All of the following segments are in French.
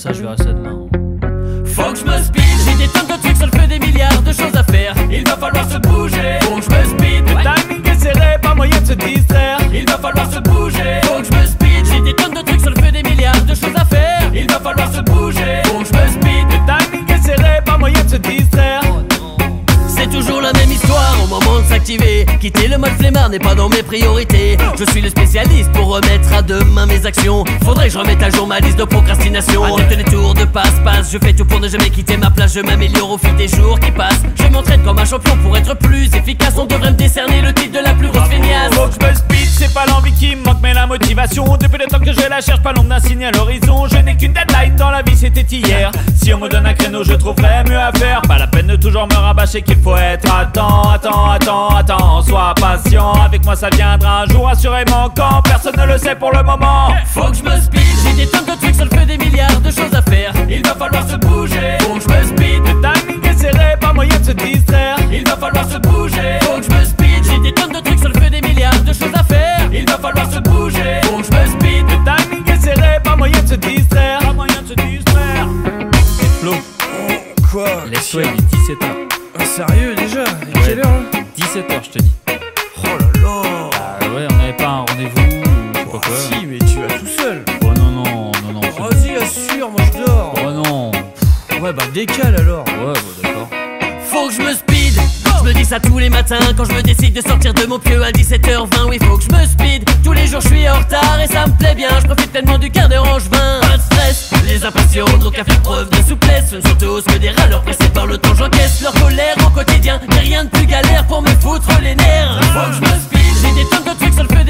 ça, je verrai ça demain. Faut que je me speed, j'ai des tonnes de trucs sur le feu, des milliards de choses à faire. Il va falloir se bouger. Faut que je me speed, Le timing est serré, pas moyen de se distraire. il va falloir se bouger. Faut que je me speed, j'ai des tonnes de trucs sur le feu, des milliards de choses à faire. Il va falloir se bouger. Faut que je me speed, Le timing est serré, pas moyen de se distraire. C'est toujours la même histoire au moment de s'activer. Quitter le mode flemmard n'est pas dans mes priorités. Je suis le spécialiste pour remettre à demain mes actions. Faudrait que je remette à jour ma liste de procrastination. Adepte les tours de passe-passe, je fais tout pour ne jamais quitter ma place. Je m'améliore au fil des jours qui passent. Je m'entraîne comme un champion pour être plus efficace. On devrait me décerner le titre de la plus grosse feignasse. Faut que je me speed, c'est pas l'envie qui me manque, mais la motivation. Depuis le temps que je la cherche, pas l'ombre d'un signe à l'horizon. Je n'ai qu'une deadline dans la vie, c'était hier. Si on me donne un créneau, je trouverais mieux à faire. Pas la peine me rabâcher qu'il faut être. Attends, attends, attends, attends, sois patient. Avec moi, ça viendra un jour, assurément. Quand personne ne le sait pour le moment. Faut que je me speed, j'ai des tonnes de trucs sur le feu, des milliards de choses à faire. Il va falloir se bouger. Faut que je me speed, Le timing est serré, pas moyen de se distraire. il va falloir se bouger. Faut que je me speed, j'ai des tonnes de trucs sur le feu, des milliards de choses à faire. Il va falloir se bouger. Faut que je me speed, Le timing est serré, pas moyen de se distraire. Pas moyen de se distraire. Flo, Quoi? Laisse-toi, il est 17h. Ah, Sérieux déjà Et quelle heure là 17h, je te dis. Oh là là Ah ouais, on avait pas un rendez-vous ou je sais pas quoi. Si, mais tu vas tout seul Oh non, non, non, non. Vas-y, assure, moi je dors Oh non. Ouais, bah décale alors Ouais, bah d'accord. faut que je me speed. Je me dis ça tous les matins quand je me décide de sortir de mon pieu à 17h20. Oui, faut que je me speed. Tous les jours je suis en retard et ça me plaît bien. Je profite pleinement du quart d'heure angevin. Pas de stress, les impatients n'ont qu'à faire preuve de. Ce ne sont eux que des râleurs pressés par le temps. J'encaisse leur colère au quotidien. Y'a rien de plus galère pour me foutre les nerfs. Faut que je me speed. J'ai des tonnes de trucs sur le feu,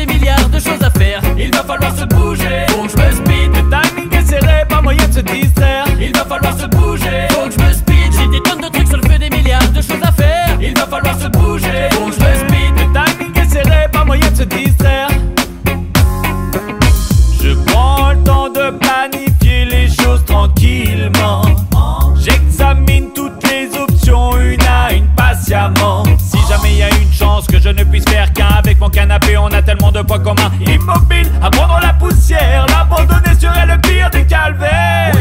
de poids communs. Immobile, à prendre la poussière, l'abandonner serait le pire des calvaires.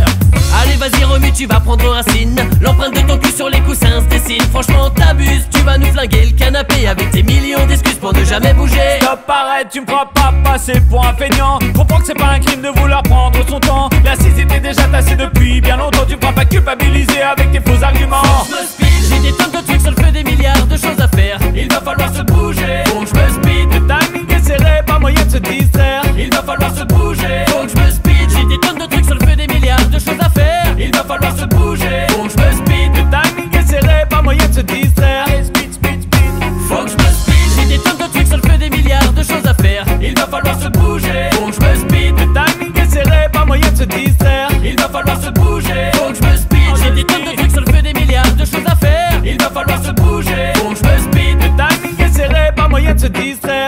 Allez vas-y remue tu vas prendre racine L'empreinte de ton cul sur les coussins se dessine Franchement t'abuses Tu vas nous flinguer le canapé Avec tes millions d'excuses pour ne jamais bouger Stop, arrête, tu me feras pas passer pour un feignant. Comprends que c'est pas un crime de vouloir prendre son temps. La cise était déjà tassée depuis bien longtemps. Tu feras pas culpabiliser avec tes Moje, these Disney?